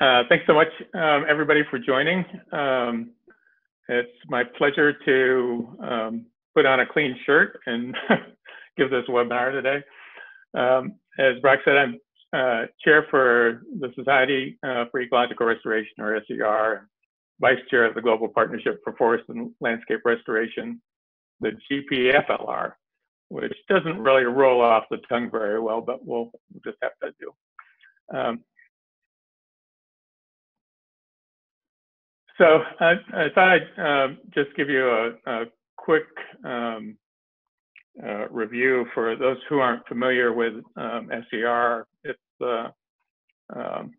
Uh, thanks so much, um, everybody, for joining. Um, it's my pleasure to um, put on a clean shirt and give this webinar today. Um, as Brock said, I'm uh, chair for the Society uh, for Ecological Restoration, or SER, vice chair of the Global Partnership for Forest and Landscape Restoration, the GPFLR, which doesn't really roll off the tongue very well, but we'll, just have to do. Um, So I, I thought I'd uh, just give you a, a quick um, uh, review for those who aren't familiar with um, SER. It's uh, um,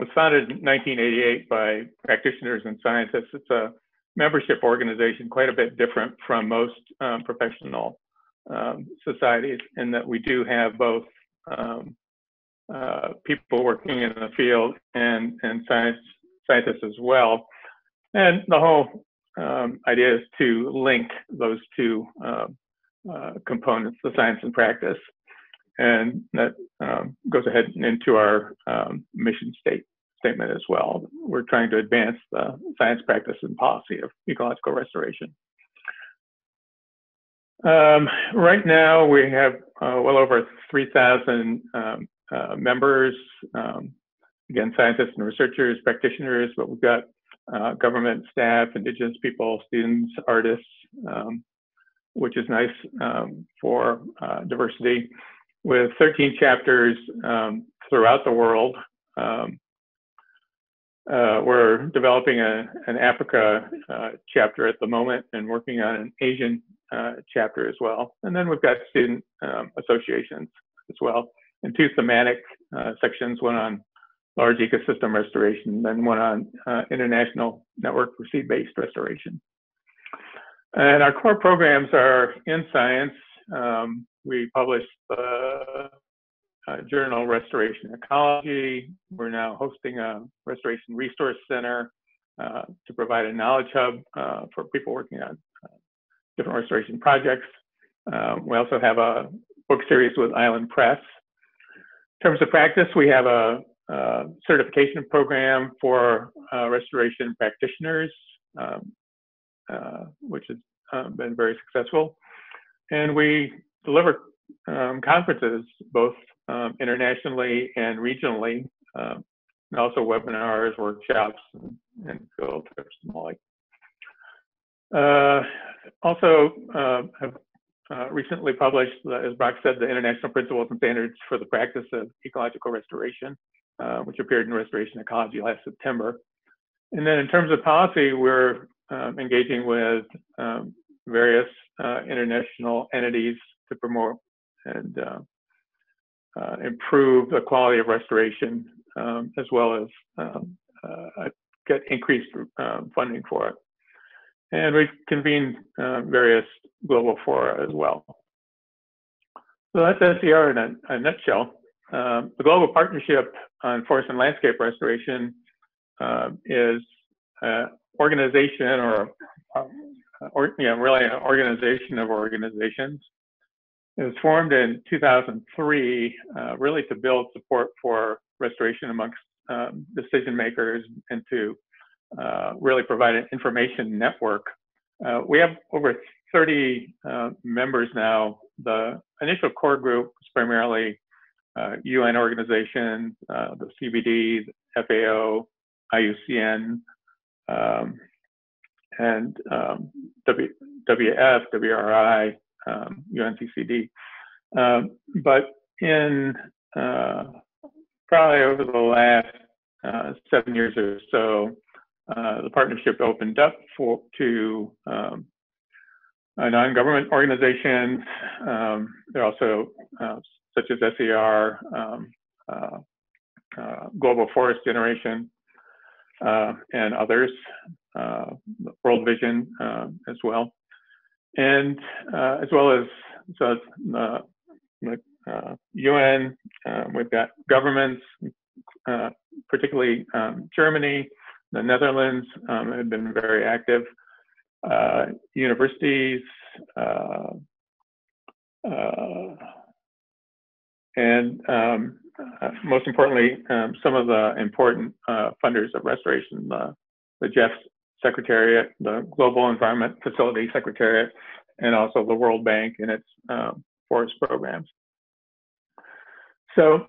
was founded in 1988 by practitioners and scientists. It's a membership organization, quite a bit different from most um, professional um, societies, in that we do have both uh, people working in the field and, and science scientists as well. And the whole um, idea is to link those two um, uh, components, the science and practice. And that um, goes ahead into our um, mission state statement as well. We're trying to advance the science, practice, and policy of ecological restoration. Um, right now, we have uh, well over 3,000 um, uh, members, again, scientists and researchers, practitioners, but we've got uh, government staff, indigenous people, students, artists, um, which is nice um, for uh, diversity, with 13 chapters um, throughout the world. Um, uh, we're developing a, an Africa uh, chapter at the moment and working on an Asian uh, chapter as well. And then we've got student um, associations as well, and two thematic uh, sections, one on large ecosystem restoration, then one on uh, international network for seed-based restoration. And our core programs are in science. Um, we publish the uh, journal Restoration Ecology. We're now hosting a restoration resource center uh, to provide a knowledge hub uh, for people working on uh, different restoration projects. Um, we also have a book series with Island Press. In terms of practice, we have a uh, certification program for uh, restoration practitioners, um, uh, which has um, been very successful. And we deliver um, conferences both um, internationally and regionally, um, and also webinars, workshops, and, and field trips and the like. Uh, also, uh, have uh, recently published, as Brock said, the International Principles and Standards for the Practice of Ecological Restoration, uh, which appeared in Restoration Ecology last September. And then in terms of policy, we're um, engaging with um, various uh, international entities to promote and uh, uh improve the quality of restoration, um, as well as um, uh, get increased um, funding for it. And we've convened various global fora as well. So that's SER in a, a nutshell. Um, the Global Partnership on Forest and Landscape Restoration uh, is an organization or, uh, or know, really an organization of organizations. It was formed in 2003 uh, really to build support for restoration amongst um, decision makers and to uh, really provide an information network. Uh, we have over 30 uh, members now. The initial core group was primarily uh, UN organizations, uh, the CBD, the FAO, IUCN, um, and um, w, WF, WRI, um, UNCCD. Um, but in uh, probably over the last uh, seven years or so, uh, the partnership opened up for to um, non-government organizations. Um, there are also uh, such as SER, um, uh, uh, Global Forest Generation, uh, and others, uh, World Vision uh, as well, and uh, as well as so the UN. we've got governments, particularly um, Germany, the Netherlands um, have been very active. universities. Uh, and um, uh, most importantly, um, some of the important uh, funders of restoration, the, the GEF Secretariat, the Global Environment Facility Secretariat, and also the World Bank and its um, forest programs. So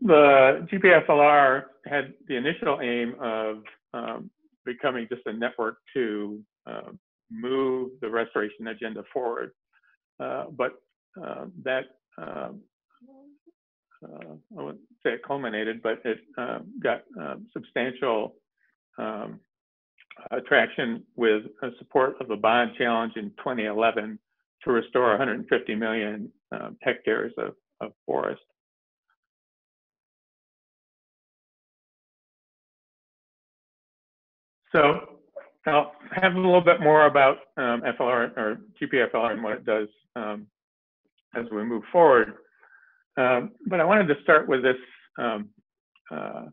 the GPFLR had the initial aim of um, becoming just a network to uh, move the restoration agenda forward. Uh, but uh, that, um, uh, I wouldn't say it culminated, but it um, got um, substantial um, with support of the Bonn challenge in 2011 to restore 150 million um, hectares of, of forest. So I'll have a little bit more about um, FLR or GPFLR and what it does um, as we move forward. Um, but I wanted to start with this um, uh,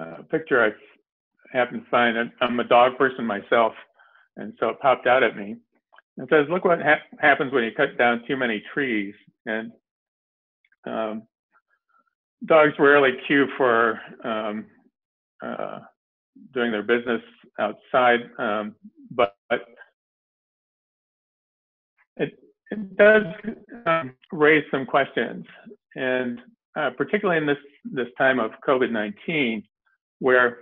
uh, picture I happened to find. I'm a dog person myself, and so it popped out at me. It says, "Look what ha happens when you cut down too many trees." And um, dogs rarely queue for um, uh, doing their business outside, um, but, it, does um, raise some questions, and uh, particularly in this this time of COVID-19, where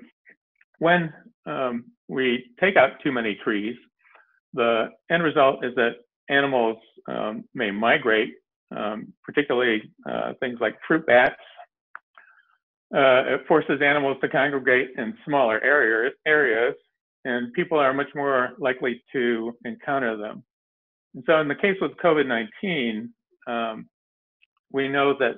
when um, we take out too many trees, the end result is that animals um, may migrate, um, particularly uh, things like fruit bats uh, it forces animals to congregate in smaller areas, areas, and people are much more likely to encounter them. And so, in the case with COVID 19, um, we know that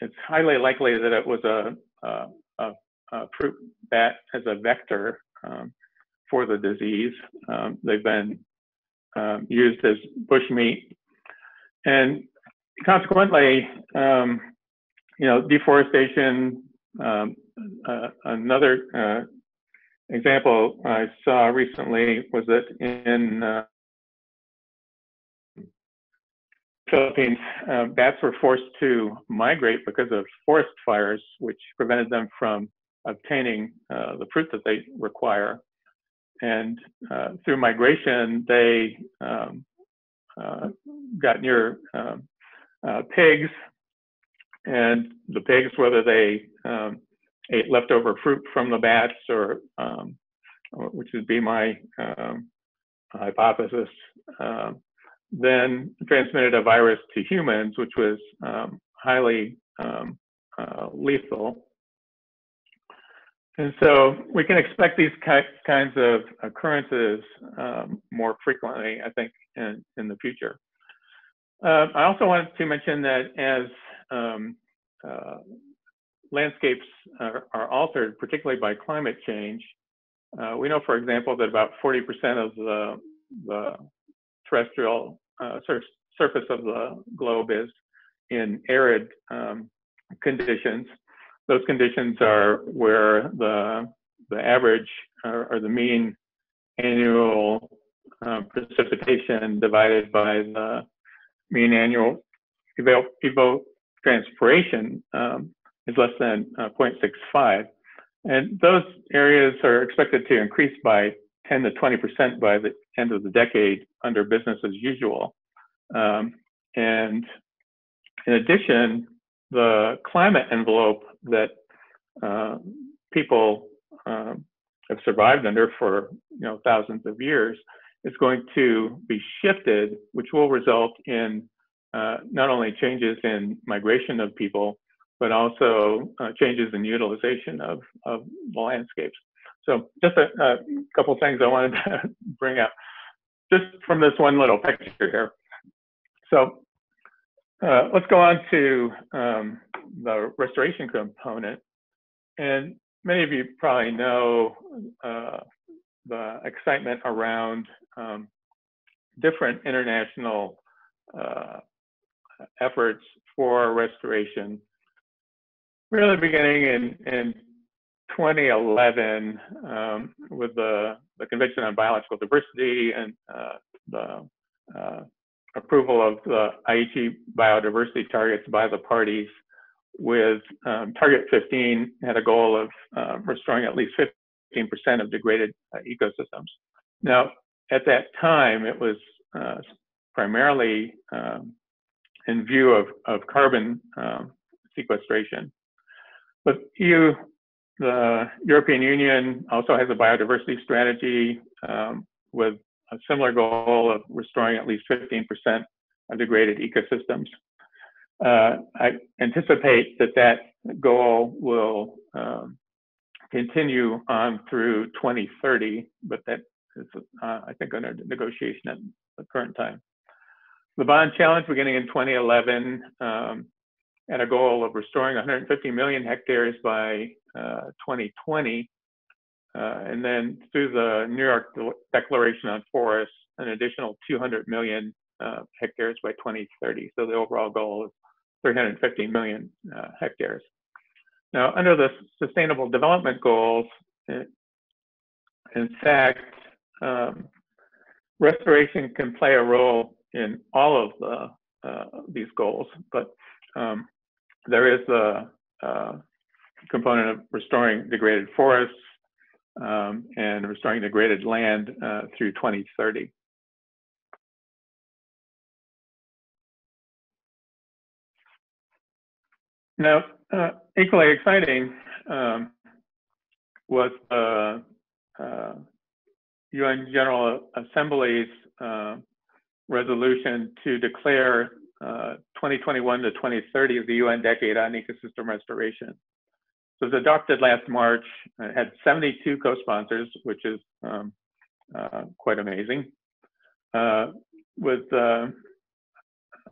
it's highly likely that it was a, a, a, a fruit bat as a vector um, for the disease. Um, they've been um, used as bushmeat. And consequently, um, you know, deforestation, um, uh, another uh, example I saw recently was that in uh, Philippines, uh, bats were forced to migrate because of forest fires, which prevented them from obtaining uh, the fruit that they require. And uh, through migration, they um, got near um, pigs and the pigs, whether they um, ate leftover fruit from the bats or, um, which would be my um, hypothesis, then transmitted a virus to humans, which was um, highly um, uh, lethal. And so we can expect these kinds of occurrences more frequently, I think, in, in the future. Uh, I also wanted to mention that as um, uh, landscapes are, are, altered, particularly by climate change. Uh, we know, for example, that about 40% of the, the terrestrial uh, sur surface of the globe is in arid um, conditions. Those conditions are where the, the average or, or the mean annual uh, precipitation divided by the mean annual evo transpiration um, is less than uh, 0.65. And those areas are expected to increase by 10 to 20% by the end of the decade under business as usual. Um, and in addition, the climate envelope that uh, people um, have survived under for you know thousands of years is going to be shifted, which will result in uh, not only changes in migration of people, but also uh, changes in utilization of, of the landscapes. So just a, a couple things I wanted to bring up just from this one little picture here. So uh, let's go on to um, the restoration component. And many of you probably know uh, the excitement around um, different international uh, efforts for restoration really beginning in, in 2011 um, with the, the Convention on Biological Diversity and uh, the uh, approval of the Aichi biodiversity targets by the parties. with um, Target 15 had a goal of uh, restoring at least 15% of degraded uh, ecosystems. Now, at that time, it was uh, primarily um, in view of, of carbon um, sequestration. But EU, the European Union also has a biodiversity strategy um, with a similar goal of restoring at least 15% of degraded ecosystems. Uh, I anticipate that that goal will um, continue on through 2030, but that is, uh, I think, under negotiation at the current time. The Bonn challenge beginning in 2011 um, had a goal of restoring 150 million hectares by uh, 2020. Uh, and then through the New York Declaration on Forests, an additional 200 million uh, hectares by 2030. So the overall goal is 350 million uh, hectares. Now, under the Sustainable Development Goals, in fact, um, restoration can play a role in all of the, uh, these goals, but um, there is a, a, component of restoring degraded forests um, and restoring degraded land uh, through 2030. Now, uh, equally exciting um, was the uh, UN General Assembly's uh, resolution to declare uh, 2021 to 2030 as the UN decade on ecosystem restoration. So it was adopted last March. It had 72 co-sponsors, which is um, uh, quite amazing, uh, with uh,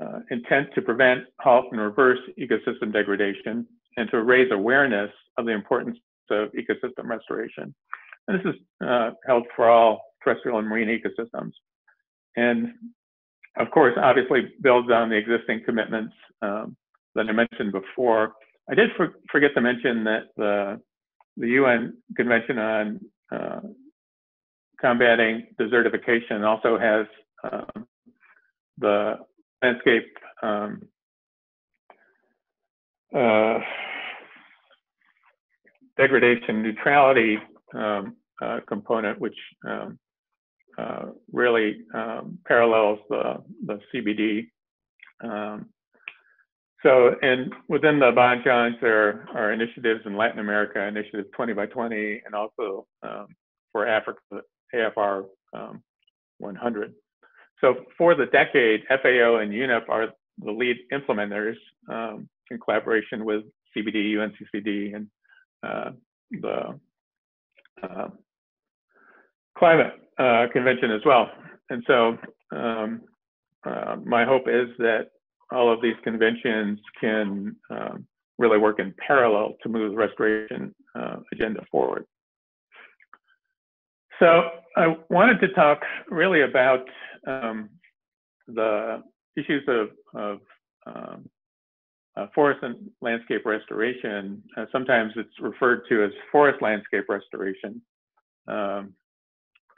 uh, intent to prevent, halt, and reverse ecosystem degradation, and to raise awareness of the importance of ecosystem restoration. And this is uh, held for all terrestrial and marine ecosystems. And of course, obviously builds on the existing commitments um, that I mentioned before. I did for, forget to mention that the, the UN Convention on uh, Combating Desertification also has um, the landscape um, uh, degradation neutrality um, uh, component, which um, uh, really um, parallels the, the CBD. Um, so, and within the Bonn challenge, there are initiatives in Latin America, Initiative 20 by 20, and also um, for Africa, AFR 100. So for the decade, FAO and UNEP are the lead implementers um, in collaboration with CBD, UNCCD, and uh, the uh, climate uh, convention as well. And so um, uh, my hope is that all of these conventions can um, really work in parallel to move the restoration uh, agenda forward. So I wanted to talk really about um, the issues of, of um, uh, forest and landscape restoration. Uh, sometimes it's referred to as forest landscape restoration. Um,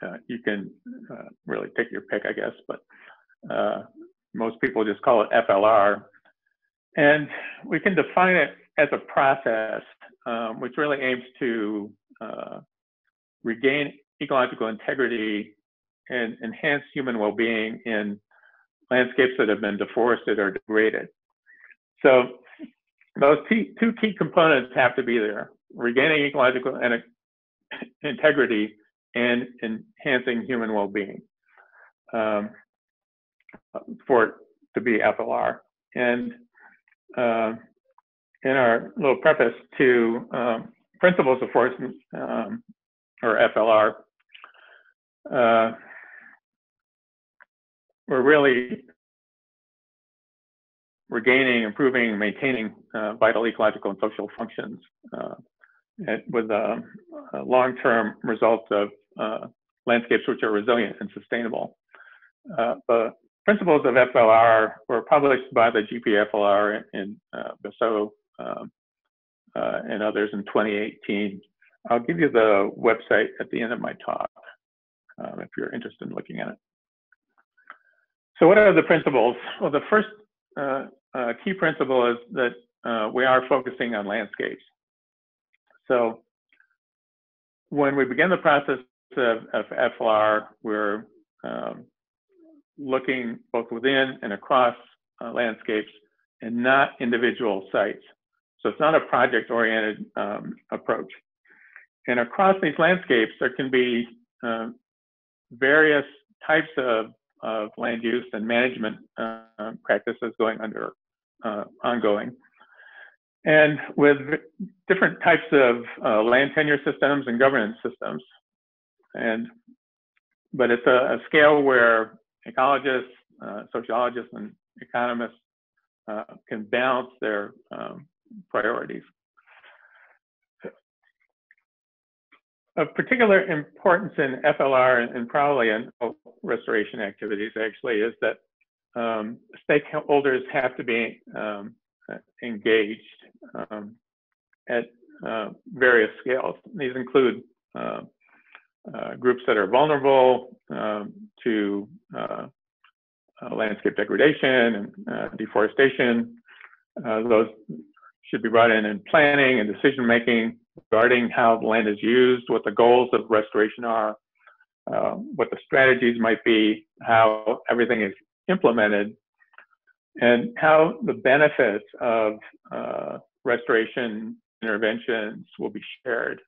uh, you can uh, really take your pick, I guess, but uh, most people just call it FLR. And we can define it as a process um, which really aims to uh, regain ecological integrity and enhance human well-being in landscapes that have been deforested or degraded. So those two key components have to be there, regaining ecological integrity and enhancing human well-being um, for it to be FLR. And uh, in our little preface to um, principles of forest um, or FLR, uh, we're really regaining, improving, maintaining uh, vital ecological and social functions uh, with a, a long-term result of uh, landscapes which are resilient and sustainable. Uh, the principles of FLR were published by the GPFLR in uh, um, uh, and others in 2018. I'll give you the website at the end of my talk um, if you're interested in looking at it. So what are the principles? Well, the first uh, uh, key principle is that we are focusing on landscapes. So when we begin the process of, of FLR, we're um, looking both within and across uh, landscapes and not individual sites. So it's not a project-oriented um, approach. And across these landscapes, there can be uh, various types of, of, land use and management uh, practices going under uh, ongoing. And with different types of uh, land tenure systems and governance systems. And, but it's a, a scale where ecologists, uh, sociologists, and economists uh, can balance their um, priorities. Of particular importance in FLR and, probably in restoration activities actually is that um, stakeholders have to be um, engaged um, at uh, various scales. These include uh, uh, groups that are vulnerable um, to uh, uh, landscape degradation and uh, deforestation. those should be brought in in planning and decision making regarding how the land is used, what the goals of restoration are, what the strategies might be, how everything is implemented, and how the benefits of restoration interventions will be shared.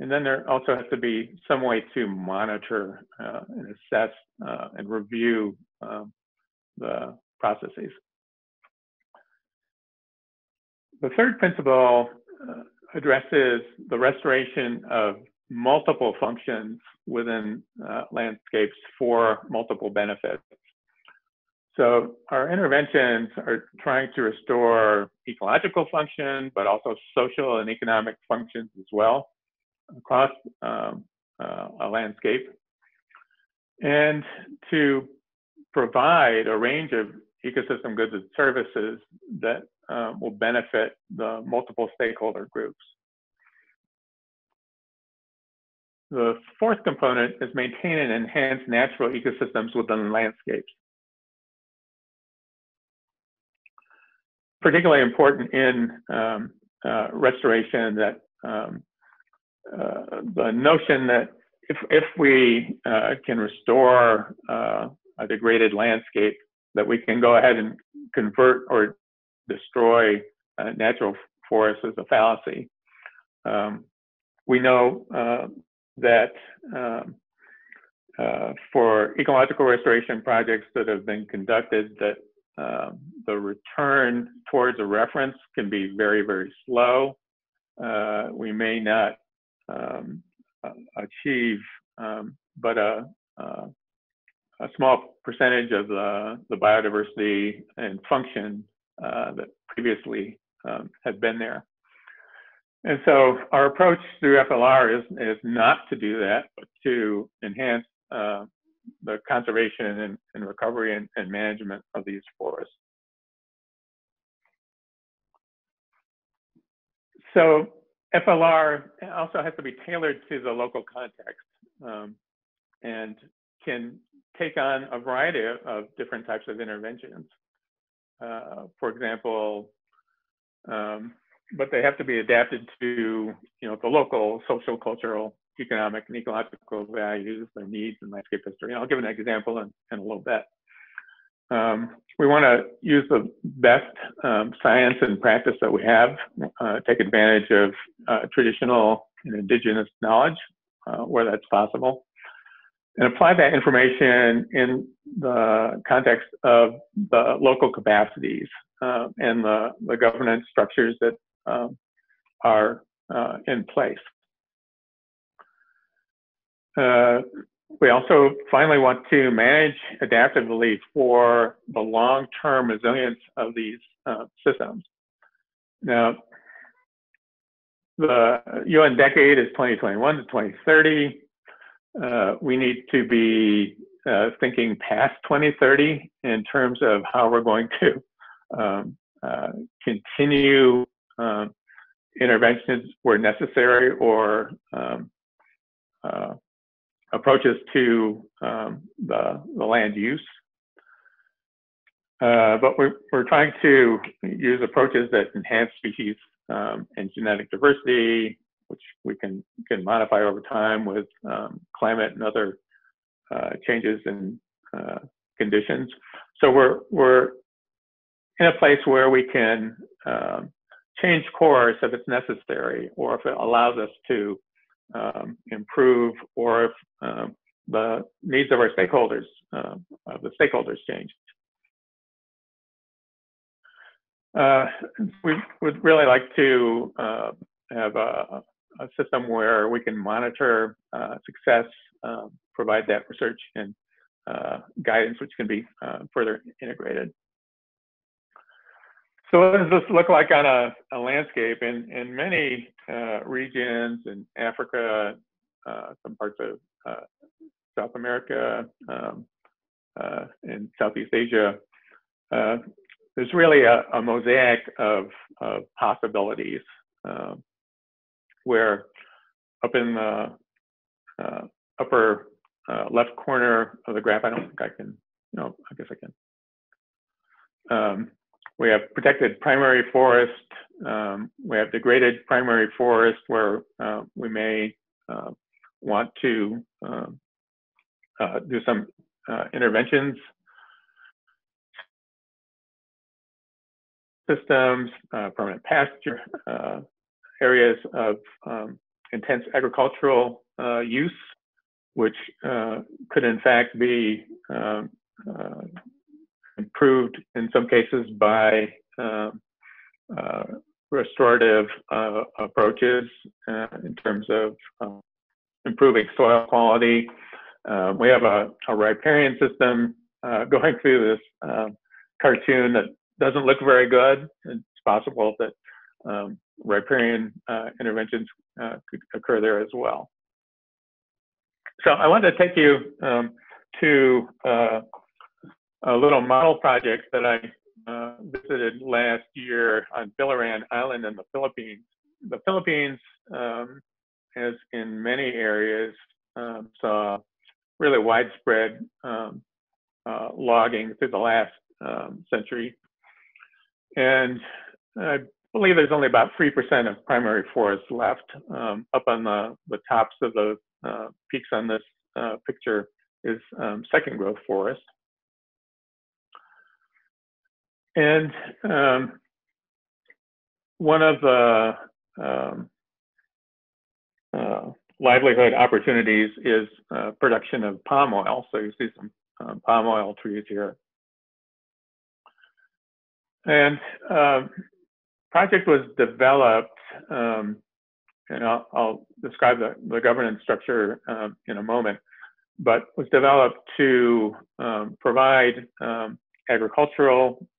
And then there also has to be some way to monitor uh, and assess uh, and review um, the processes. The third principle uh, addresses the restoration of multiple functions within uh, landscapes for multiple benefits. So our interventions are trying to restore ecological function, but also social and economic functions as well across um, uh, a landscape. And to provide a range of ecosystem goods and services that um, will benefit the multiple stakeholder groups. The fourth component is maintain and enhance natural ecosystems within landscapes. particularly important in um, uh, restoration that um, uh, the notion that if, if we uh, can restore uh, a degraded landscape, that we can go ahead and convert or destroy uh, natural forests is a fallacy. Um, we know uh, that um, for ecological restoration projects that have been conducted that um, the return towards a reference can be very, very slow. Uh, we may not um, achieve um, but a, a, a, small percentage of the, the biodiversity and function uh, that previously um, had been there. And so our approach through FLR is, is not to do that, but to enhance uh, the conservation and, and recovery and, and, management of these forests. So FLR also has to be tailored to the local context um, and can take on a variety of, different types of interventions. Uh, for example, um, but they have to be adapted to you know the local social cultural economic and ecological values, their needs, and landscape history. And I'll give an example in, in a little bit. Um, we want to use the best um, science and practice that we have, uh, take advantage of uh, traditional and indigenous knowledge uh, where that's possible, and apply that information in the context of the local capacities uh, and the, the governance structures that um, are uh, in place. We also finally want to manage adaptively for the long-term resilience of these uh, systems. Now, the UN decade is 2021 to 2030. Uh, we need to be uh, thinking past 2030 in terms of how we're going to um, uh, continue um, interventions where necessary or um, uh, approaches to um, the, the land use. Uh, but we're, we're trying to use approaches that enhance species um, and genetic diversity, which we can, can modify over time with um, climate and other uh, changes in uh, conditions. So we're, we're in a place where we can um, change course if it's necessary or if it allows us to um, improve or if um, the needs of our stakeholders, uh, the stakeholders change. Uh, we would really like to uh, have a, a, system where we can monitor uh, success, um, provide that research and uh, guidance, which can be uh, further integrated. So what does this look like on a, a landscape? In, in many uh, regions in Africa, some parts of South America, um, in Southeast Asia, there's really a, a mosaic of, of possibilities um, where up in the uh, upper uh, left corner of the graph, I don't think I can, no, I guess I can. Um, we have protected primary forest. Um, we have degraded primary forest where uh, we may uh, want to um, uh, do some uh, interventions systems, uh, permanent pasture, uh, areas of um, intense agricultural use, which could in fact be um, improved in some cases by um, uh, restorative approaches in terms of improving soil quality. we have a, a, riparian system going through this cartoon that doesn't look very good. It's possible that um, riparian uh, interventions uh, could occur there as well. So I want to take you um, to uh, a little model project that I uh, visited last year on Biliran Island in the Philippines. The Philippines, um, as in many areas, um, saw really widespread um, uh, logging through the last um, century and I believe there's only about 3% of primary forest left. Um, up on the, the tops of the uh, peaks on this uh, picture is um, second growth forest. And um, one of the um, uh, livelihood opportunities is uh, production of palm oil. So you see some um, palm oil trees here. And um, project was developed, um, and I'll, I'll, describe the, the governance structure um, in a moment, but was developed to um, provide um, agricultural uh,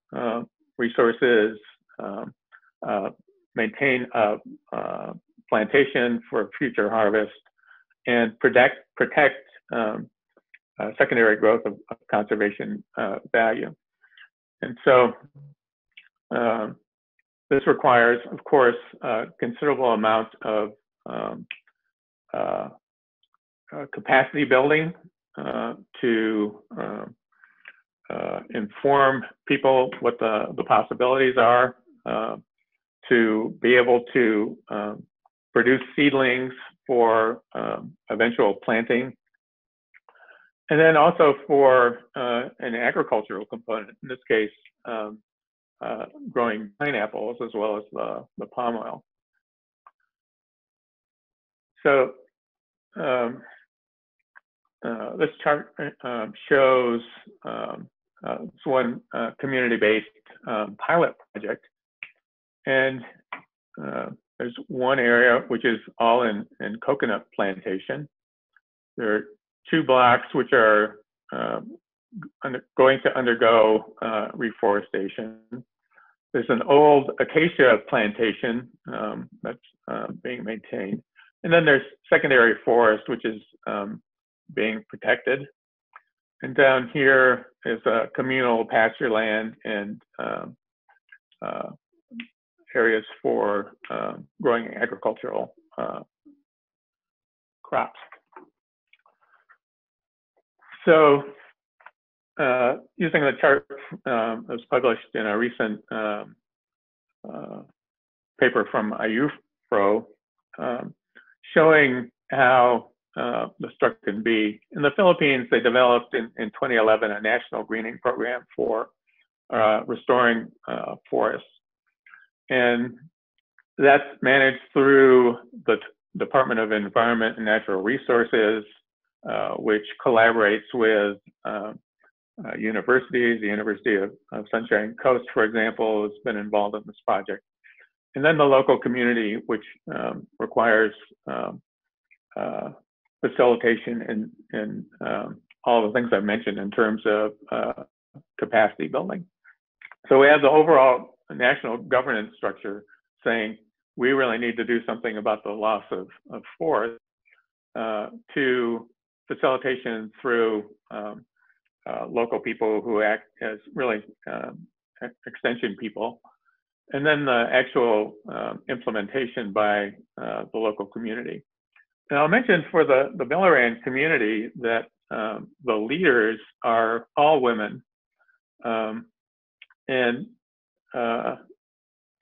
resources, um, uh, maintain a, a, plantation for future harvest, and protect, protect uh, secondary growth of, of conservation uh, value. And so um, this requires, of course, a considerable amount of um, uh, uh, capacity building uh, to um, uh, inform people what the, the possibilities are, uh, to be able to um, produce seedlings for um, eventual planting, and then also for uh, an agricultural component, in this case, um, uh, growing pineapples as well as the, the palm oil. So um, uh, this chart uh, shows um, uh, one uh, community-based um, pilot project, and uh, there's one area which is all in, in coconut plantation. There are two blocks which are um, going to undergo reforestation there's an old acacia plantation um, that's uh, being maintained. And then there's secondary forest, which is um, being protected. And down here is a communal pasture land and um, uh, areas for um, growing agricultural uh, crops. So uh, using the chart um, that was published in a recent um, uh, paper from IUFRO, um, showing how uh, the structure can be. In the Philippines, they developed in, in 2011 a national greening program for uh, restoring uh, forests. And that's managed through the Department of Environment and Natural Resources, uh, which collaborates with uh, universities. The University of, of, Sunshine Coast, for example, has been involved in this project. And then the local community, which um, requires um, uh, facilitation and, and um, all the things I've mentioned in terms of uh, capacity building. So we have the overall national governance structure saying we really need to do something about the loss of, of forest uh, to facilitation through um, uh, local people who act as really um, extension people, and then the actual um, implementation by uh, the local community. And I'll mention for the, the Biliran community that um, the leaders are all women. Um, and uh,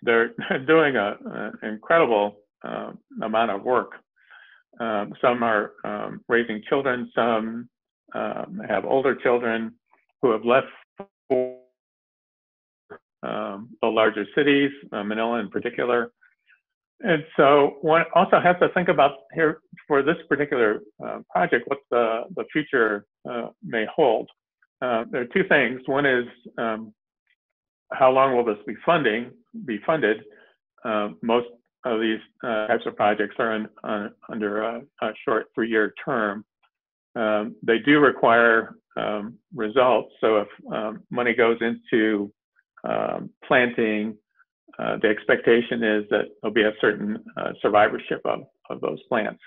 they're doing an incredible uh, amount of work. Um, some are um, raising children, some have older children who have left for the larger cities, uh, Manila in particular. And so one also has to think about here for this particular uh, project, what the, the future uh, may hold. Uh, there are two things. One is um, how long will this be funding be funded? Uh, most of these uh, types of projects are in, under a, a short three-year term. Um, they do require um, results. So if um, money goes into um, planting, uh, the expectation is that there'll be a certain uh, survivorship of, of those plants.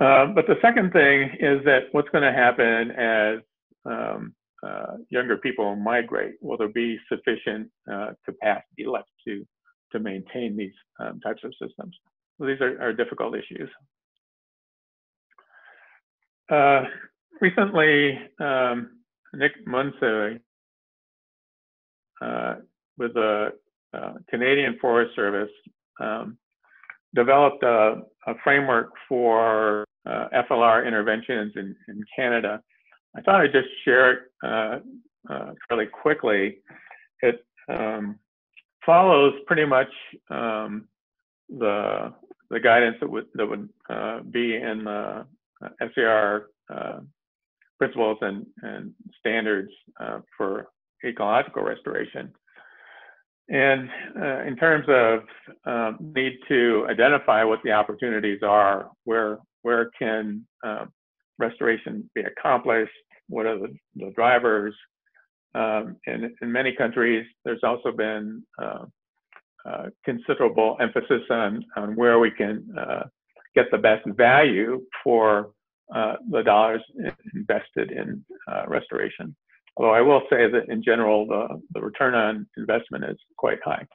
Uh, but the second thing is that what's going to happen as um, uh, younger people migrate? Will there be sufficient uh, capacity left to to maintain these um, types of systems? These are, are difficult issues. Recently, um, Nick Munsey with the uh, Canadian Forest Service um, developed a, a, framework for uh, FLR interventions in, in Canada I thought I'd just share it uh, uh, fairly quickly. It um, follows pretty much um, the the guidance that would that would be in the SER principles and and standards for ecological restoration. And uh, in terms of um, need to identify what the opportunities are, where where can restoration be accomplished? What are the, the drivers? Um, and in many countries, there's also been uh, uh, considerable emphasis on, on where we can uh, get the best value for uh, the dollars invested in uh, restoration. Although I will say that in general, the, the return on investment is quite high.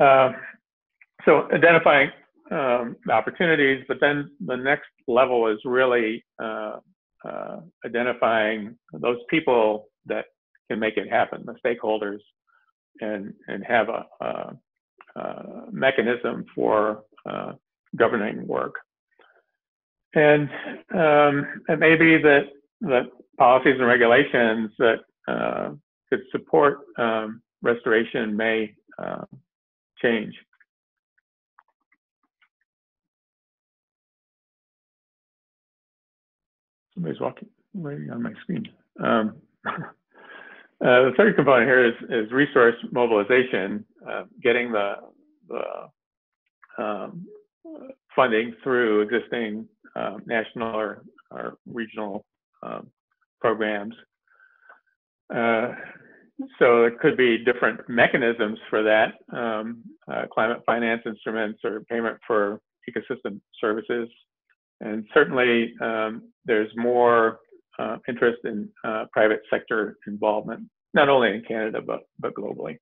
Uh, so identifying um, opportunities, but then the next level is really uh, uh, identifying those people that can make it happen, the stakeholders, and and have a, a, a mechanism for uh, governing work. And um, it may be that that policies and regulations that uh, could support um, restoration may uh, change. somebody's walking waiting on my screen. Um, uh, the third component here is, is resource mobilization, uh, getting the, the um, funding through existing uh, national or, or regional um, programs. Uh, so it could be different mechanisms for that, um, uh, climate finance instruments or payment for ecosystem services and certainly, um, there's more uh, interest in uh, private sector involvement, not only in Canada, but, but globally.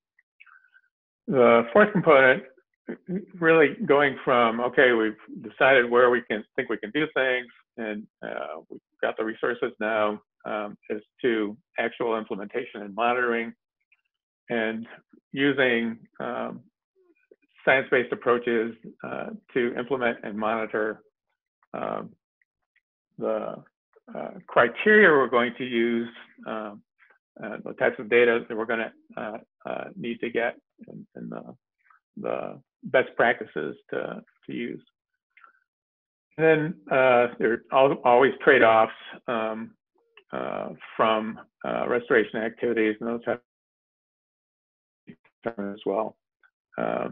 The fourth component, really going from, okay, we've decided where we can think we can do things, and uh, we've got the resources now, um, is to actual implementation and monitoring and using um, science-based approaches uh, to implement and monitor um, the uh, criteria we're going to use, um, uh, the types of data that we're going to uh, uh, need to get, and, and the, the, best practices to, to use. And then uh, there are always trade-offs um, from restoration activities and those types as well. Uh,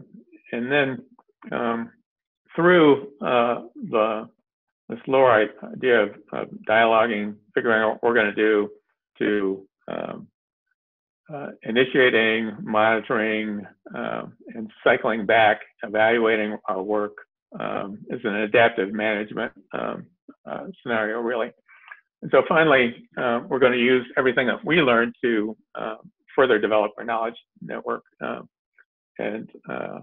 and then um, through uh, the this lower idea of, of, dialoguing, figuring out what we're going to do to um, uh, initiating, monitoring, um, and cycling back, evaluating our work um, is an adaptive management um, uh, scenario, really. And so finally, uh, we're going to use everything that we learned to uh, further develop our knowledge network uh, and uh,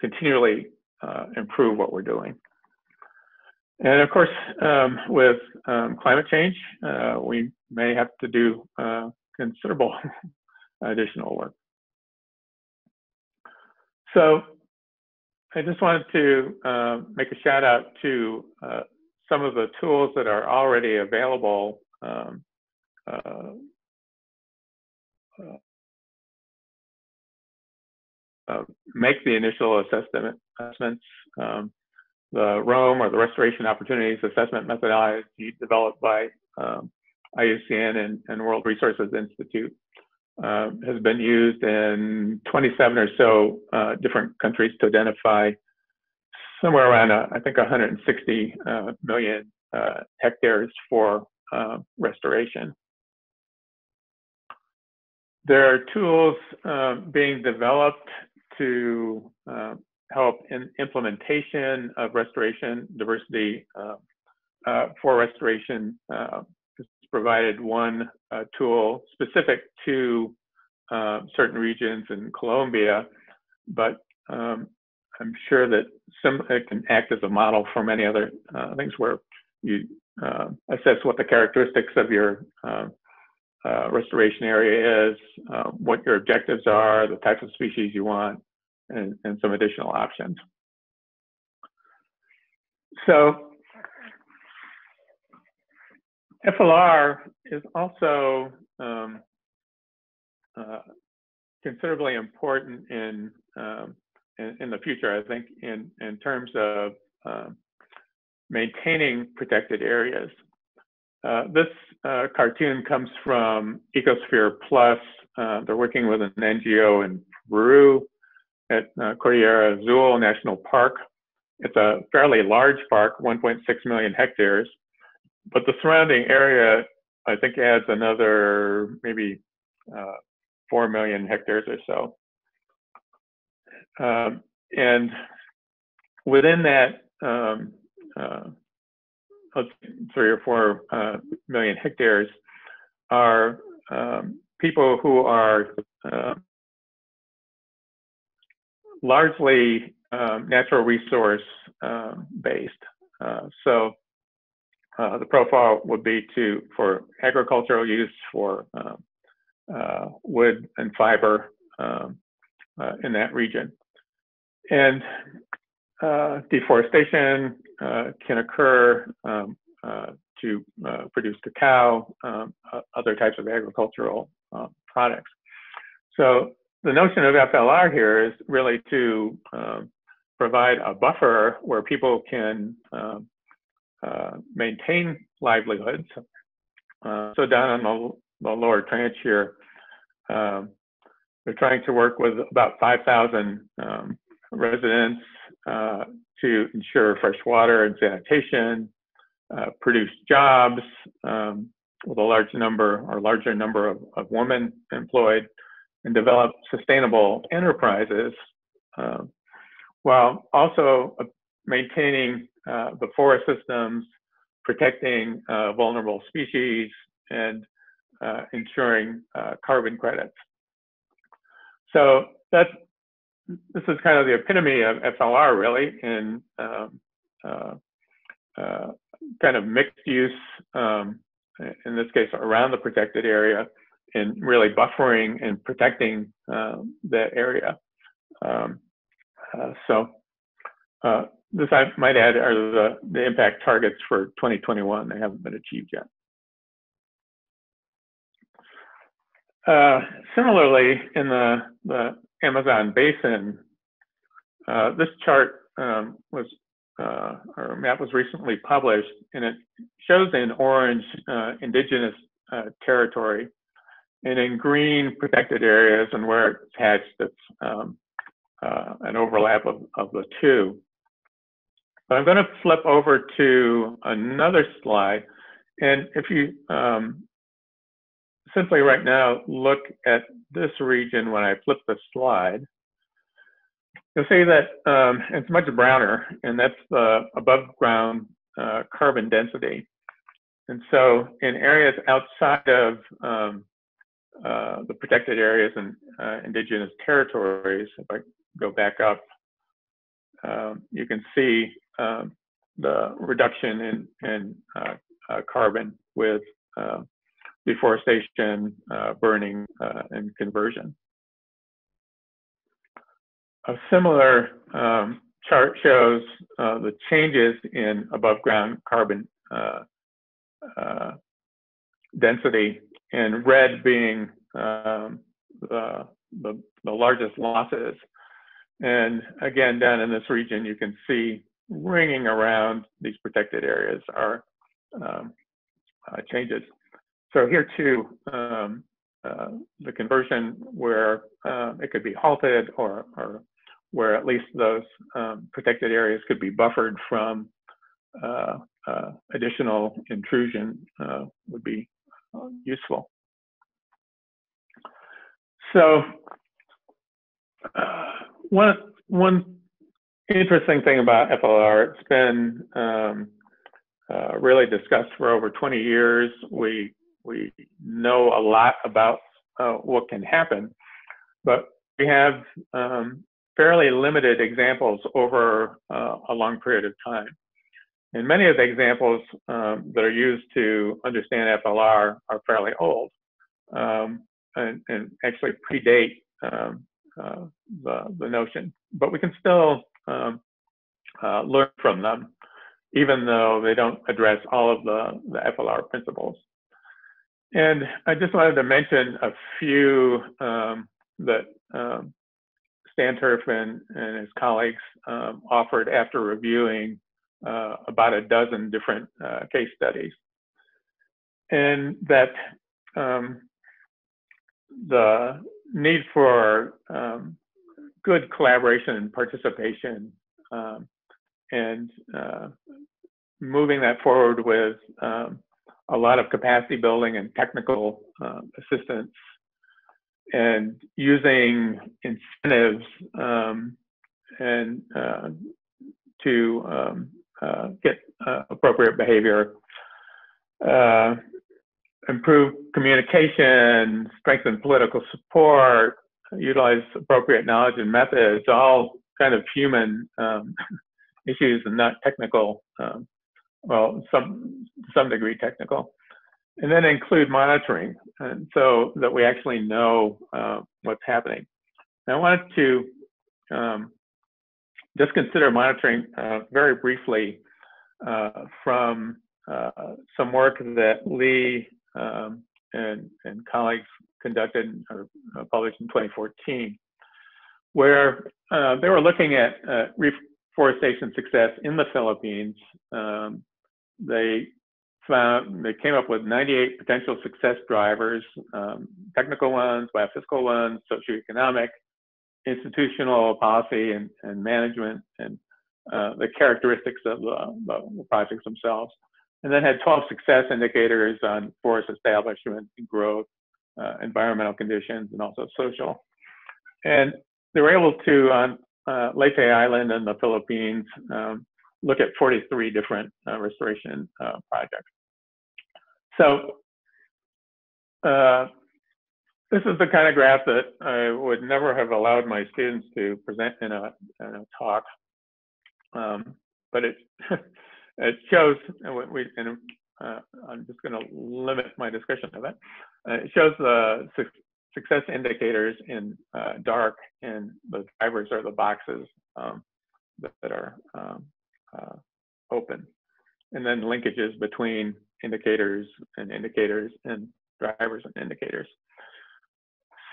continually uh, improve what we're doing. And of course, um, with um, climate change, uh, we may have to do considerable additional work. So I just wanted to uh, make a shout out to some of the tools that are already available um, uh, uh, uh, make the initial assessment, assessments. Um, the ROAM or the Restoration Opportunities Assessment Methodology developed by um, IUCN and, and, World Resources Institute uh, has been used in 27 or so uh, different countries to identify somewhere around, uh, I think, 160 uh, million uh, hectares for restoration. There are tools being developed to help in implementation of restoration diversity for restoration provided one uh, tool specific to uh, certain regions in Colombia, but um, I'm sure that some it can act as a model for many other things where you assess what the characteristics of your uh, restoration area is, uh, what your objectives are, the types of species you want, and, and some additional options. So FLR is also um, uh, considerably important in, um, in, in the future, I think, in in terms of um, maintaining protected areas. Uh, this uh, cartoon comes from Ecosphere Plus. Uh, they're working with an NGO in Peru at uh, Cordillera Azul National Park. It's a fairly large park, 1.6 million hectares, but the surrounding area, I think, adds another maybe uh, 4 million hectares or so. Um, and within that um, uh, three or four uh, million hectares are um, people who are uh, largely um, natural resource uh, based. Uh, so uh, the profile would be to for agricultural use for um, uh, wood and fiber um, in that region. And deforestation uh, can occur um, uh, to uh, produce cacao, um, other types of agricultural products. So the notion of FLR here is really to um, provide a buffer where people can um, uh, maintain livelihoods. Uh, so down on the, the lower tranche here, um, we're trying to work with about 5,000 um, residents uh, to ensure fresh water and sanitation, uh, produce jobs um, with a large number or larger number of, of women employed, and develop sustainable enterprises uh, while also uh, maintaining uh, the forest systems, protecting uh, vulnerable species, and uh, ensuring carbon credits. So that's this is kind of the epitome of FLR, really, in um, uh, uh, kind of mixed use um, in this case, around the protected area and really buffering and protecting um, that area. Um, uh, so uh, this I might add are the, the impact targets for 2021. They haven't been achieved yet. Uh, similarly, in the, the Amazon basin, uh, this chart um, was, uh, or map was recently published, and it shows in orange uh, indigenous uh, territory, and in green protected areas, and where it's hatched, it's um, uh, an overlap of, of the two. But I'm going to flip over to another slide, and if you um, simply right now look at this region when I flip the slide, you'll see that um, it's much browner, and that's the above ground uh, carbon density. And so in areas outside of um, uh, the protected areas and uh, indigenous territories, if I go back up, um, you can see um, the reduction in, in uh, uh, carbon with uh, deforestation, burning, and conversion. A similar um, chart shows uh, the changes in above ground carbon uh, uh, density, and red being um, the, the, the, largest losses. And again, down in this region, you can see ringing around these protected areas are um, uh, changes. So here too, um, uh, the conversion where uh, it could be halted or, or where at least those um, protected areas could be buffered from uh, uh, additional intrusion uh, would be useful. So one, one interesting thing about FLR, it's been um, uh, really discussed for over 20 years. We, we know a lot about what can happen, but we have um, fairly limited examples over uh, a long period of time. And many of the examples um, that are used to understand FLR are fairly old um, and, and, actually predate um, uh, the, the, notion. But we can still um, uh, learn from them, even though they don't address all of the, the FLR principles. And I just wanted to mention a few um, that um, Stanturf and, and his colleagues um, offered after reviewing uh, about a dozen different uh, case studies. And that um, the need for um, good collaboration and participation um, and uh, moving that forward with um, a lot of capacity building and technical uh, assistance and using incentives um, and uh, to um, uh, get uh, appropriate behavior, uh, improve communication, strengthen political support, utilize appropriate knowledge and methods, all kind of human um, issues and not technical, um, well, some some degree technical and then include monitoring and so that we actually know uh, what's happening. Now, I wanted to um, just consider monitoring uh, very briefly uh, from uh, some work that Le um, and, and, colleagues conducted or uh, published in 2014, where uh, they were looking at reforestation success in the Philippines. Um, they found they came up with 98 potential success drivers, um, technical ones, biophysical ones, socioeconomic, institutional policy and, and management, and uh, the characteristics of the, the, projects themselves. And then had 12 success indicators on forest establishment and growth, uh, environmental conditions, and also social. And they were able to, on uh, Leyte Island in the Philippines, um, look at 43 different uh, restoration uh, projects. So uh, this is the kind of graph that I would never have allowed my students to present in a, in a talk. Um, but it, it shows, and we, and uh, I'm just going to limit my discussion of it. Uh, it shows the su success indicators in uh, dark, and the drivers are the boxes um, that, that, are um, uh, open. And then linkages between indicators and indicators and drivers and indicators.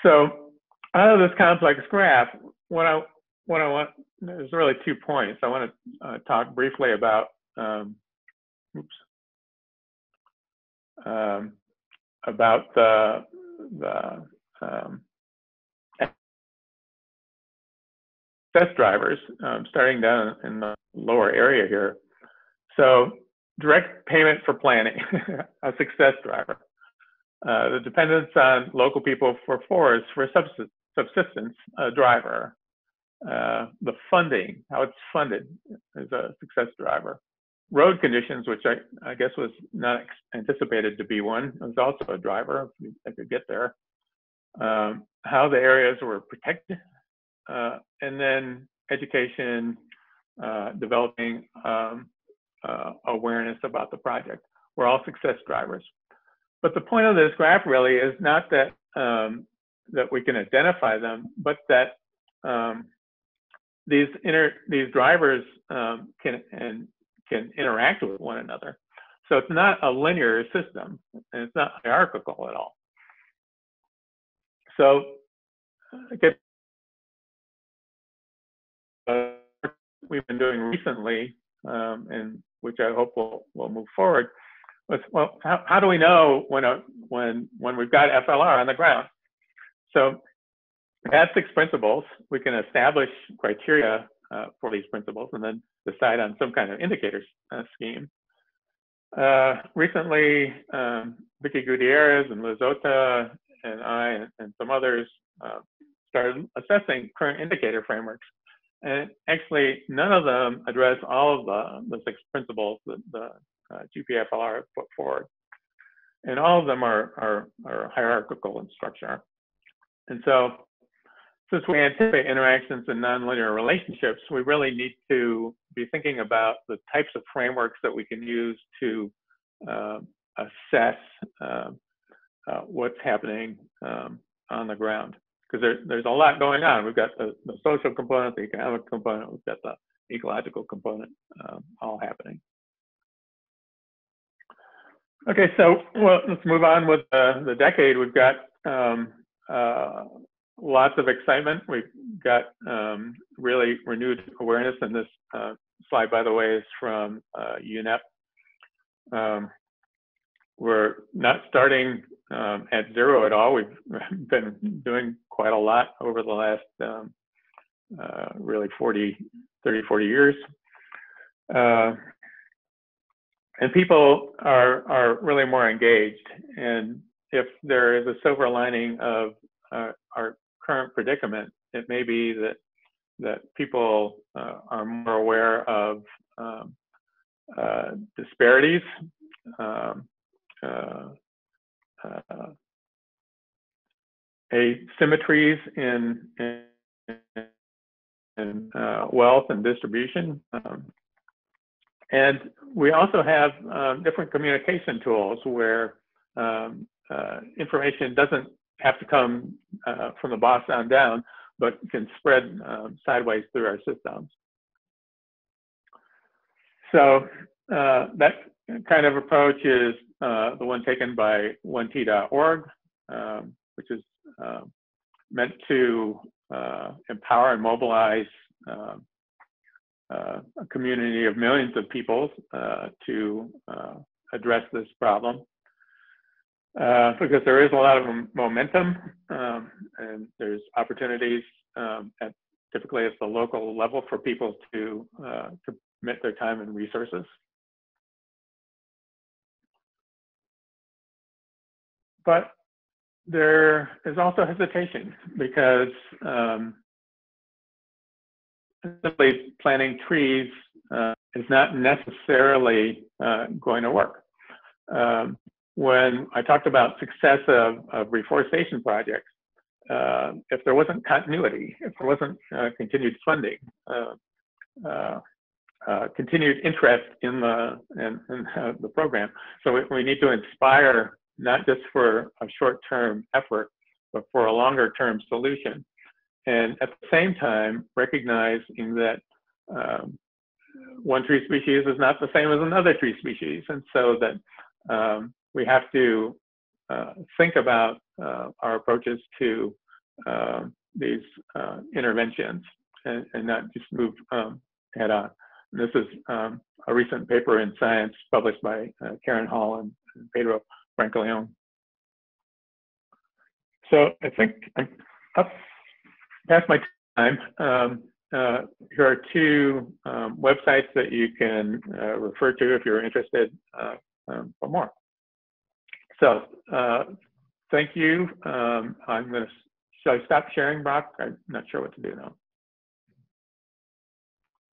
So out of this complex graph, what I what I want there's really two points. I want to uh, talk briefly about um, oops, um, about the the um, test drivers, um, starting down in the lower area here. So direct payment for planning, a success driver. Uh, the dependence on local people for forests for subsistence, a driver. Uh, the funding, how it's funded is a success driver. Road conditions, which I, I guess was not anticipated to be one, was also a driver if I could get there. Um, how the areas were protected, uh, and then education, uh, developing um, uh, awareness about the project were all success drivers. But the point of this graph really is not that um, that we can identify them, but that um, these inter these drivers um, can and can interact with one another. So it's not a linear system, and it's not hierarchical at all. So, okay, uh, we've been doing recently, um, and which I hope will will move forward. Was, well, how, how do we know when a, when when we've got FLR on the ground? So have six principles. We can establish criteria uh, for these principles and then decide on some kind of indicators uh, scheme. Uh, recently, um, Vicky Gutierrez and Liz Ota and I and, some others uh, started assessing current indicator frameworks. And actually, none of them address all of the, the six principles that the uh, GPFLR put forward. And all of them are, are, are hierarchical in structure. And so since we anticipate interactions and nonlinear relationships, we really need to be thinking about the types of frameworks that we can use to uh, assess uh, uh, what's happening um, on the ground. Because there, there's a lot going on. We've got the, the, social component, the economic component, we've got the ecological component um, all happening. Okay, so well, let's move on with the decade. We've got um, uh, lots of excitement. We've got um, really renewed awareness, and this uh, slide, by the way, is from uh, UNEP. Um, we're not starting um, at zero at all. We've been doing quite a lot over the last um, uh, really 40, 30, 40 years. Uh, and people are, are really more engaged. And if there is a silver lining of uh, our current predicament, it may be that that people uh, are more aware of um, uh, disparities, um, uh, uh, asymmetries in, in, in uh, wealth and distribution. Um, and we also have um, different communication tools where um, information doesn't have to come uh, from the boss on down, but can spread um, sideways through our systems. So uh, that kind of approach is uh, the one taken by 1t.org, um, which is uh, meant to uh, empower and mobilize um, uh, a community of millions of people to address this problem uh, because there is a lot of momentum um, and there's opportunities um, at typically at the local level for people to uh, commit their time and resources. But there is also hesitation because um, simply planting trees uh, is not necessarily uh, going to work. Um, when I talked about success of, of reforestation projects, uh, if there wasn't continuity, if there wasn't uh, continued funding, uh, uh uh, continued interest in the in, in uh, the program. So we, we, need to inspire not just for a short-term effort, but for a longer-term solution. And at the same time, recognizing that um, one tree species is not the same as another tree species, and so that um, we have to uh, think about uh, our approaches to um, these uh, interventions and, and, not just move um, head on. This is um, a recent paper in Science published by uh, Karen Holl and, Pedro Brancalion. So I think I'm up past my time. Um, uh, here are two um, websites that you can uh, refer to if you're interested um, for more. So uh, thank you. Um, I'm going to, should I stop sharing, Brock? I'm not sure what to do now.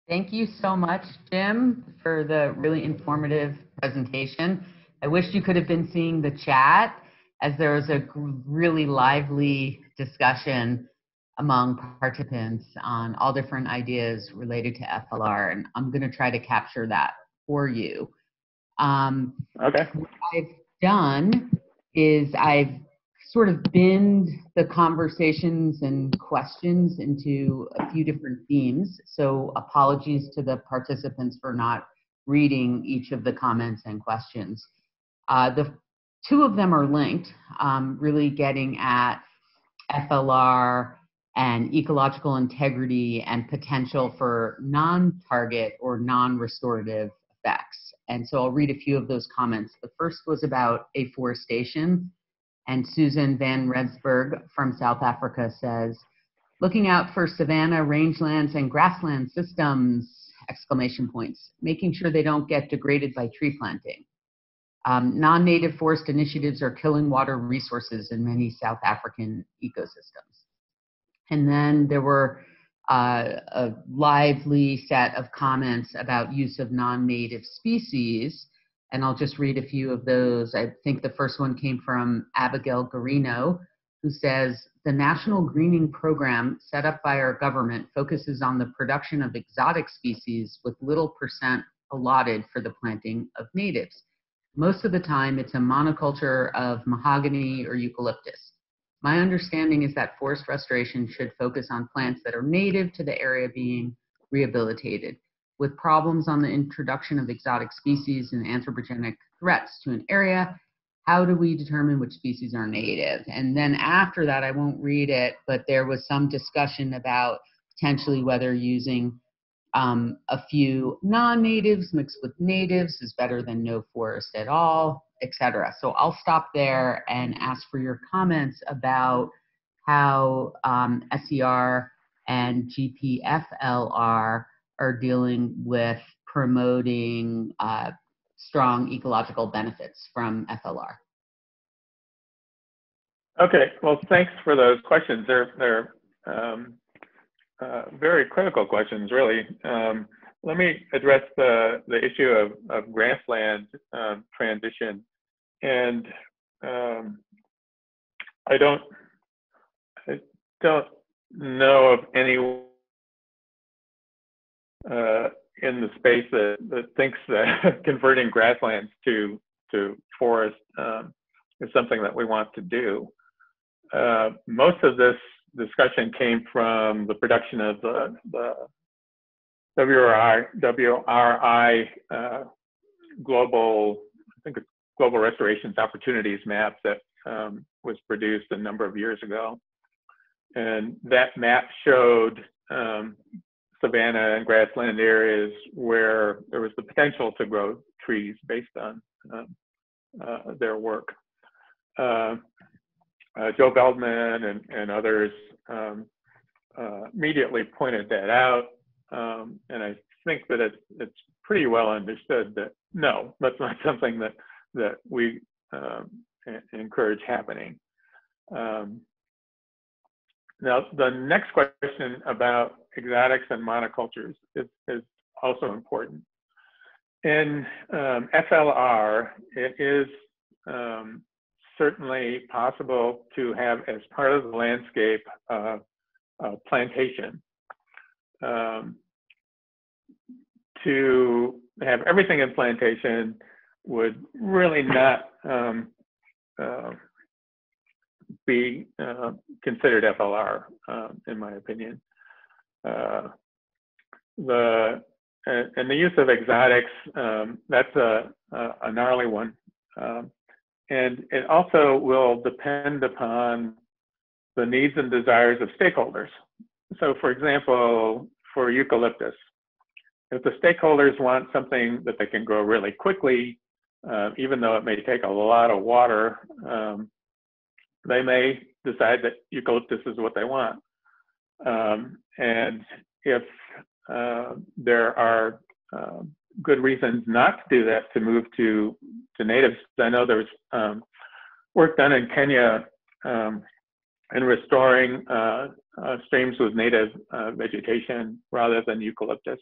Thank you so much, Jim, for the really informative presentation. I wish you could have been seeing the chat as there was a really lively discussion among participants on all different ideas related to FLR, and I'm going to try to capture that for you. Um, okay. I've done is I've sort of binned the conversations and questions into a few different themes. So apologies to the participants for not reading each of the comments and questions. Uh, the two of them are linked, um, really getting at FLR and ecological integrity and potential for non-target or non-restorative effects. And so I'll read a few of those comments. The first was about afforestation. And Susan Van Rensburg from South Africa says, looking out for savanna, rangelands, and grassland systems, exclamation points, making sure they don't get degraded by tree planting. Um, non-native forest initiatives are killing water resources in many South African ecosystems. And then there were uh, a lively set of comments about use of non-native species. And I'll just read a few of those. I think the first one came from Abigail Garino, who says, the National Greening Program set up by our government focuses on the production of exotic species with little percent allotted for the planting of natives. Most of the time, it's a monoculture of mahogany or eucalyptus. My understanding is that forest restoration should focus on plants that are native to the area being rehabilitated. With problems on the introduction of exotic species and anthropogenic threats to an area, how do we determine which species are native? And then after that, I won't read it, but there was some discussion about potentially whether using um, a few non-natives mixed with natives is better than no forest at all, etc. So I'll stop there and ask for your comments about how um, SER and GPFLR are dealing with promoting uh, strong ecological benefits from FLR. Okay, well, thanks for those questions. They're, they're um, uh, very critical questions, really. Um, let me address the, the issue of, of grassland um, transition. And um, I don't, I don't know of anyone uh, in the space that, that thinks that converting grasslands to to forest um, is something that we want to do. Uh, most of this discussion came from the production of the, the WRI, WRI uh, global, I think it's global restorations opportunities map that um, was produced a number of years ago. And that map showed um, savanna and grassland areas where there was the potential to grow trees based on um, uh, their work. Uh, uh, Joe Veldman and, and others um, uh, immediately pointed that out. Um, and I think that it's, it's pretty well understood that no, that's not something that, that we um, encourage happening. Um, now, the next question about exotics and monocultures is, is also important. In um, FLR, it is um, certainly possible to have as part of the landscape uh, plantation. Um, to have everything in plantation would really not um, uh, be uh, considered FLR, uh, in my opinion. Uh, the and the use of exotics, um, that's a, a, gnarly one. Um, and it also will depend upon the needs and desires of stakeholders. So for example, for eucalyptus, if the stakeholders want something that they can grow really quickly, uh, even though it may take a lot of water, um, they may decide that eucalyptus is what they want. Um, and if uh, there are uh, good reasons not to do that to move to to natives. I know there was um, work done in Kenya um, in restoring uh, uh streams with native uh, vegetation rather than eucalyptus.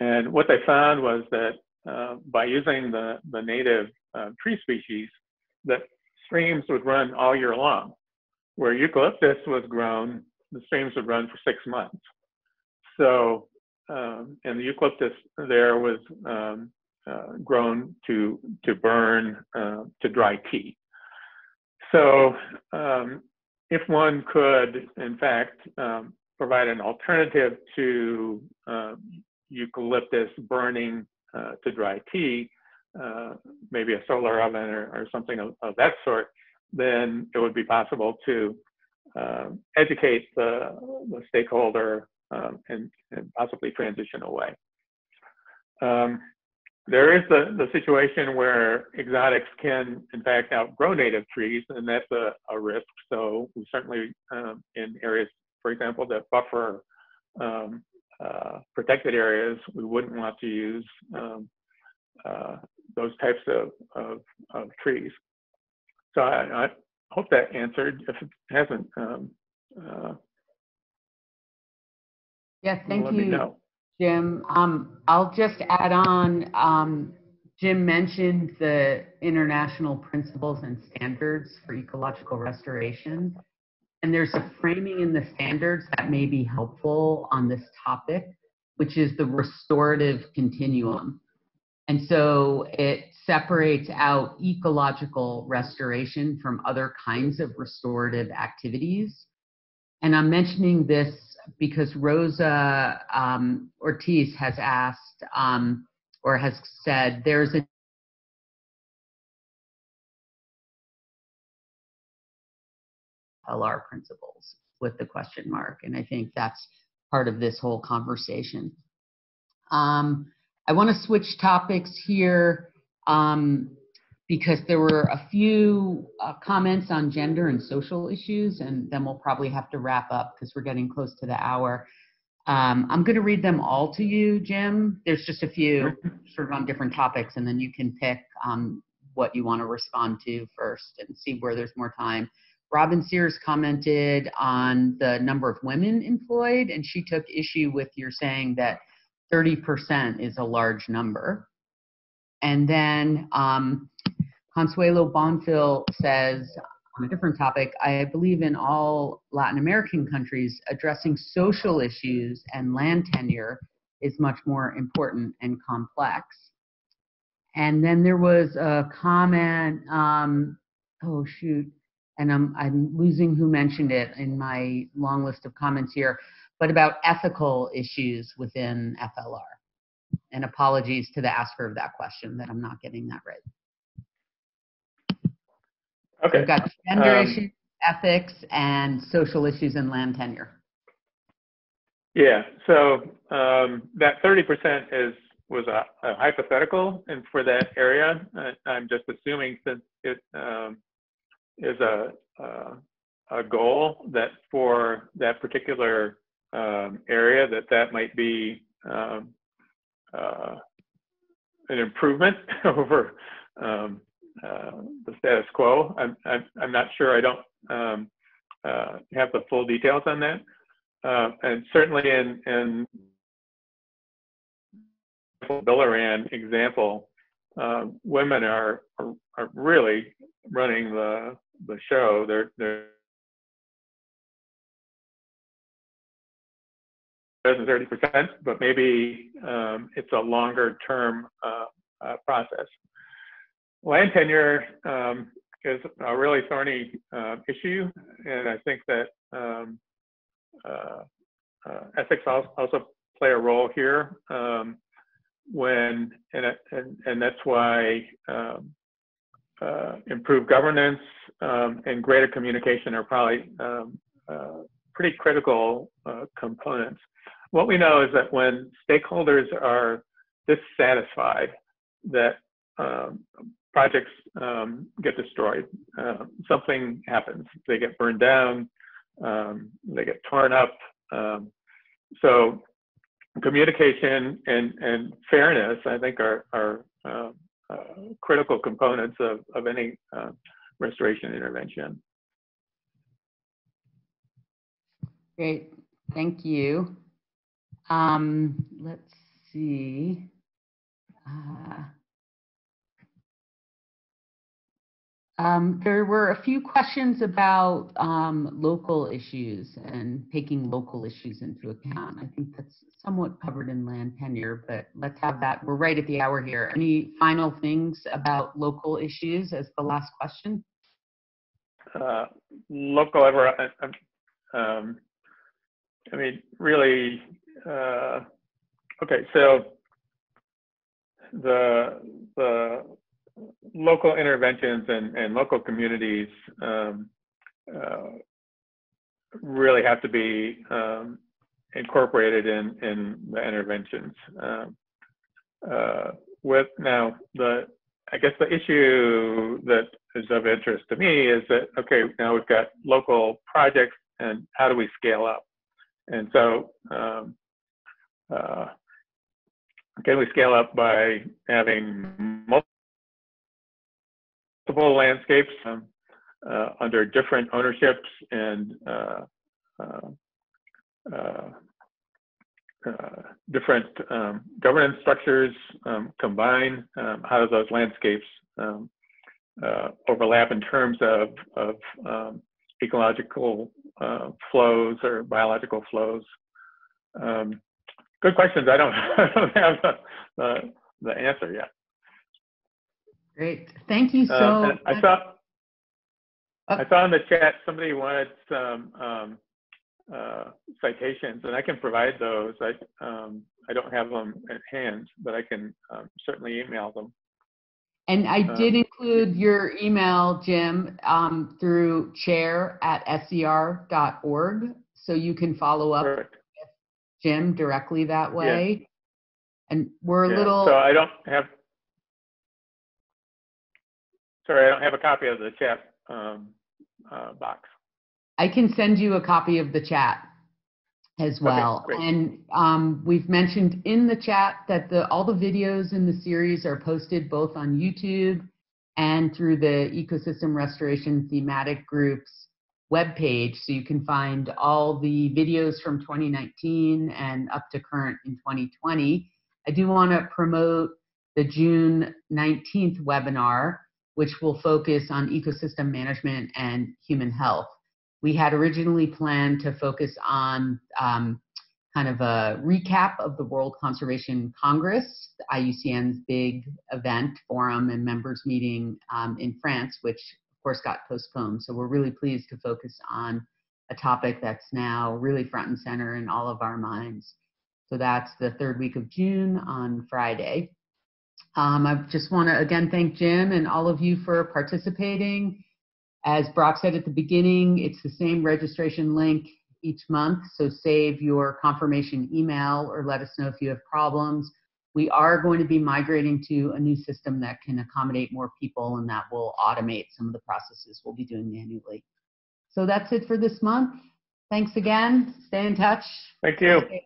And what they found was that uh, by using the the native tree species, that streams would run all year long. Where eucalyptus was grown, the streams would run for six months. So um, and the eucalyptus there was um, uh, grown to to burn uh, to dry tea. So um, if one could, in fact, um, provide an alternative to uh, eucalyptus burning uh, to dry tea, uh, maybe a solar oven or, or something of, of, that sort, then it would be possible to uh, educate the, the stakeholder um, and, and, possibly transition away. Um, there is the, the situation where exotics can, in fact, outgrow native trees, and that's a, a risk. So we certainly, um, in areas, for example, that buffer um, protected areas, we wouldn't want to use um, uh, those types of, of, of, trees. So I, I, hope that answered. If it hasn't, um, uh, Yes, thank you, Jim. Um, I'll just add on, um, Jim mentioned the international principles and standards for ecological restoration. And there's a framing in the standards that may be helpful on this topic, which is the restorative continuum. And so it separates out ecological restoration from other kinds of restorative activities. And I'm mentioning this because Rosa um, Ortiz has asked um, or has said there's a LR principles with the question mark. And I think that's part of this whole conversation. Um, I want to switch topics here. Um, because there were a few uh, comments on gender and social issues, and then we'll probably have to wrap up because we're getting close to the hour. Um, I'm going to read them all to you, Jim. There's just a few sort of on different topics, and then you can pick um, what you want to respond to first and see where there's more time. Robin Sears commented on the number of women employed, and she took issue with your saying that 30% is a large number. And then um, Consuelo Bonfil says, on a different topic, I believe in all Latin American countries, addressing social issues and land tenure is much more important and complex. And then there was a comment, um, oh shoot, and I'm, I'm losing who mentioned it in my long list of comments here, but about ethical issues within FLR. And apologies to the asker of that question that I'm not getting that right. Okay. We've got gender um, issues, ethics, and social issues and land tenure. Yeah. So um, that 30% is was a, a, hypothetical, and for that area, I, am just assuming since it um, is a, a, a goal that for that particular um, area that that might be um, uh, an improvement over um, uh, the status quo. I'm, I'm, I'm, not sure. I don't um, uh, have the full details on that. Uh, and certainly in, in Biliran example, uh, women are, are, are really running the the show. They're they're than 30%, but maybe um, it's a longer term uh, uh, process. Land tenure um, is a really thorny uh, issue, and I think that um, uh, uh, ethics also play a role here. Um, when and, and and that's why um, uh, improved governance um, and greater communication are probably um, uh, pretty critical uh, components. What we know is that when stakeholders are dissatisfied, that um, projects um, get destroyed. Uh, something happens. They get burned down. Um, they get torn up. Um, so communication and, and fairness, I think, are, are critical components of, of any uh, restoration intervention. Great, thank you. Um, let's see. Uh, Um, there were a few questions about um, local issues and taking local issues into account. I think that's somewhat covered in land tenure, but let's have that. We're right at the hour here. Any final things about local issues as the last question? Uh, local ever, um, I mean, really, uh, okay, so the, the local interventions and, and local communities um, uh, really have to be um, incorporated in, in the interventions. Um, uh, with now the, I guess the issue that is of interest to me is that okay, now we've got local projects, and how do we scale up? And so, um, uh, can we scale up by having multiple multiple landscapes um, uh, under different ownerships and uh, uh, uh, different um, governance structures um, combine? Um, how do those landscapes um, overlap in terms of, of ecological flows or biological flows? good questions. I don't, I don't have the, the, the answer yet. Great. Thank you so um, much. I saw, I saw in the chat somebody wanted some um, uh, citations, and I can provide those. I um, I don't have them at hand, but I can um, certainly email them. And I um, did include your email, Jim, um, through chair at ser.org, so you can follow up with Jim directly that way. Yeah. And we're a yeah. little. So I don't have Sorry, I don't have a copy of the chat um, uh, box. I can send you a copy of the chat as well. Okay, and um, we've mentioned in the chat that the, all the videos in the series are posted both on YouTube and through the Ecosystem Restoration Thematic Group's webpage. So you can find all the videos from 2019 and up to current in 2020. I do want to promote the June 19th webinar which will focus on ecosystem management and human health. We had originally planned to focus on um, kind of a recap of the World Conservation Congress, IUCN's big event, forum, and members meeting um, in France, which of course got postponed. So we're really pleased to focus on a topic that's now really front and center in all of our minds. So that's the third week of June on Friday. Um, I just want to again thank Jim and all of you for participating. As Brock said at the beginning, it's the same registration link each month, so save your confirmation email or let us know if you have problems. We are going to be migrating to a new system that can accommodate more people and that will automate some of the processes we'll be doing manually. So that's it for this month. Thanks again. Stay in touch. Thank you.